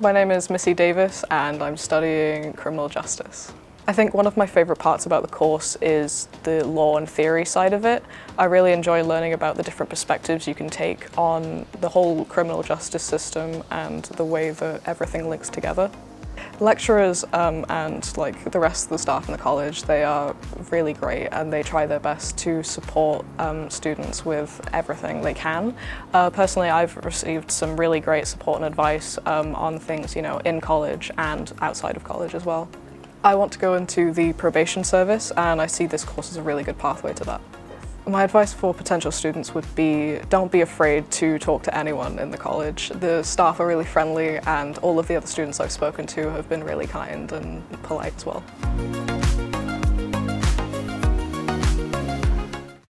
My name is Missy Davis and I'm studying criminal justice. I think one of my favourite parts about the course is the law and theory side of it. I really enjoy learning about the different perspectives you can take on the whole criminal justice system and the way that everything links together. Lecturers um, and like the rest of the staff in the college, they are really great and they try their best to support um, students with everything they can. Uh, personally, I've received some really great support and advice um, on things, you know, in college and outside of college as well. I want to go into the probation service and I see this course as a really good pathway to that. My advice for potential students would be don't be afraid to talk to anyone in the college. The staff are really friendly and all of the other students I've spoken to have been really kind and polite as well.